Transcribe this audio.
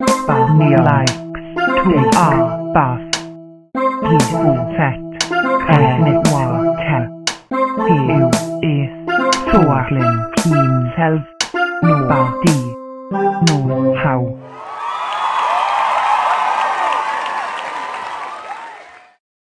Barney likes to are buff. He's full set. Ethnic water. He is Sorglin himself. Nobody knows how.